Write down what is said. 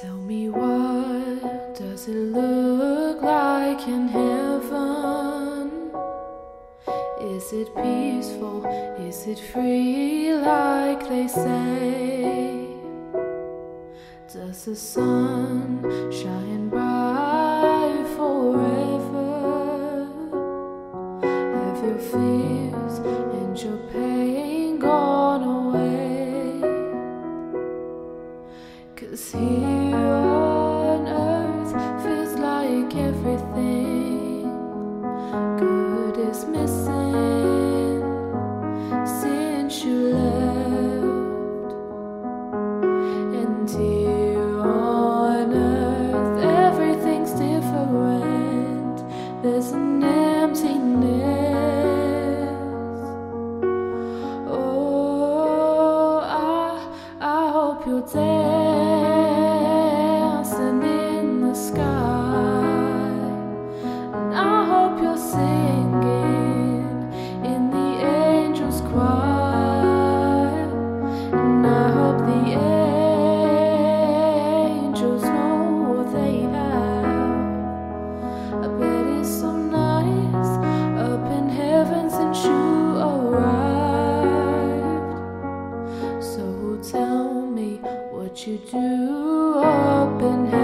Tell me what does it look like in heaven? Is it peaceful? Is it free like they say? Does the sun shine Oh, i hope you're there. To open